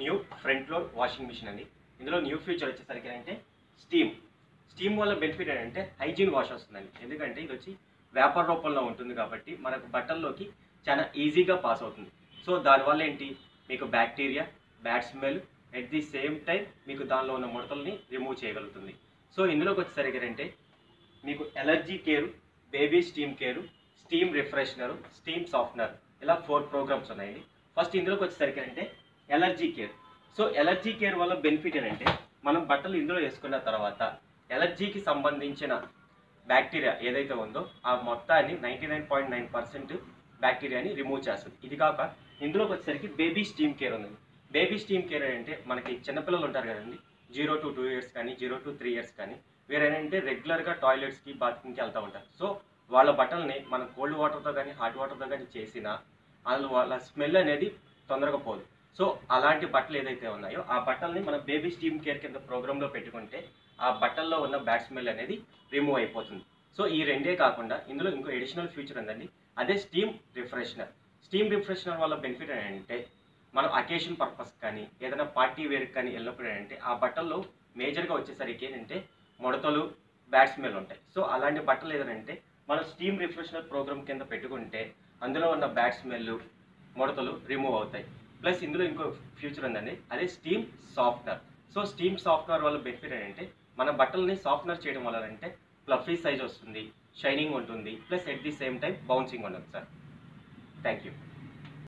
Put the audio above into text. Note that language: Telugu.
New front load washing machine అండి. ఇందులో న్యూ ఫీచర్ వచ్చేసరికి అంటే స్టీమ్. స్టీమ్ వల్ల బెనిఫిట్ ఏంటంటే హైజీన్ వాష్ వస్తుందండి. ఎందుకంటే ఇది వచ్చి వ్యాపార రూపంలో ఉంటుంది కాబట్టి మనకు బట్టల్లోకి చాలా ఈజీగా పాస్ అవుతుంది. సో దానివల్ల ఏంటి? మీకు bacteria bad smell at the same time మీకు దానిలో ఉన్న ముడతల్ని రిమూవ్ చేయగలుగుతుంది. సో ఇందులోకి వచ్చేసరికి అంటే మీకు allergy care baby steam care steam refresher steam softener ఇలా ఫోర్ ప్రోగ్రామ్స్ ఉన్నాయండి. ఫస్ట్ ఇందులోకి వచ్చేసరికి అంటే allergy care. So allergy care వల్ల బెనిఫిట్ ఏంటంటే మనం బట్టలు ఇందులో వేసుకున్న తర్వాత ఎలర్జీకి సంబంధించిన బ్యాక్టీరియా ఏదైతే ఉందో ఆ మొత్తాన్ని ninety nine point nine percent బ్యాక్టీరియాని remove చేస్తుంది. ఇది కాక ఇందులోకి వచ్చేసరికి బేబీ స్టీమ్ కేర్ ఉంది. బేబీ స్టీమ్ కేర్ అంటే మనకి చిన్నపిల్లలు ఉంటారు కదండి జీరో టు టూ ఇయర్స్ కానీ జీరో టు త్రీ ఇయర్స్ కానీ వీరేనంటే రెగ్యులర్గా టాయిలెట్స్కి బాత్రూమ్కి వెళ్తూ ఉంటారు. సో వాళ్ళ బట్టల్ని మనం కోల్డ్ వాటర్తో కానీ హాట్ వాటర్తో కానీ చేసినా వాళ్ళు వాళ్ళ స్మెల్ అనేది తొందరగా పోదు. సో అలాంటి బట్టలు ఏదైతే ఉన్నాయో ఆ బట్టల్ని మనం బేబీ స్టీమ్ కేర్ కింద ప్రోగ్రాంలో పెట్టుకుంటే ఆ బట్టల్లో ఉన్న బ్యాడ్ స్మెల్ అనేది రిమూవ్ అయిపోతుంది. సో ఈ రెండే కాకుండా ఇందులో ఇంకో ఎడిషనల్ ఫ్యూచర్ ఉందండి. అదే స్టీమ్ రిఫ్రెషనర్ స్టీమ్ రిఫ్రెషనర్ వల్ల బెనిఫిట్ ఏంటంటే మనం అకేషన్ పర్పస్ కానీ ఏదైనా పార్టీ వేర్ కానీ వెళ్ళినప్పుడు ఏంటంటే ఆ బట్టల్లో మేజర్గా వచ్చేసరికి ఏంటంటే ముడతలు బ్యాడ్ స్మెల్ ఉంటాయి. సో అలాంటి బట్టలు ఏదంటే మనం స్టీమ్ రిఫ్రెషనర్ ప్రోగ్రామ్ కింద పెట్టుకుంటే అందులో ఉన్న బ్యాడ్ స్మెల్ ముడతలు రిమూవ్ అవుతాయి. ప్లస్ ఇందులో ఇంకో ఫ్యూచర్ ఉందండి. అదే steam softener. So steam softener వల్ల బెనిఫిట్ ఏంటంటే మన బట్టల్ని సాఫ్ట్నర్ చేయడం వల్ల అంటే ఫ్లఫీ సైజ్ వస్తుంది షైనింగ్ ఉంటుంది plus at the same time bouncing ఉంటుంది సార్. Thank you